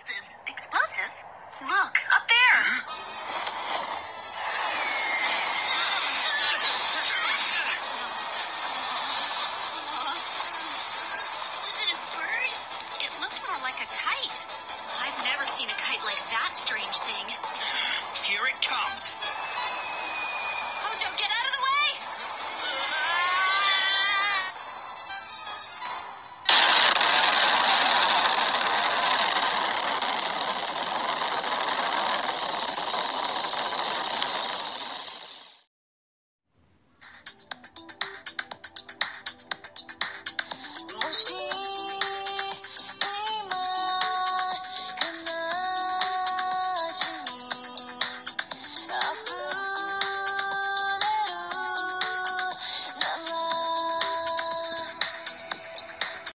explosives. Explosives? Look, up there. Was it a bird? It looked more like a kite. I've never seen a kite like that strange thing. Here it comes.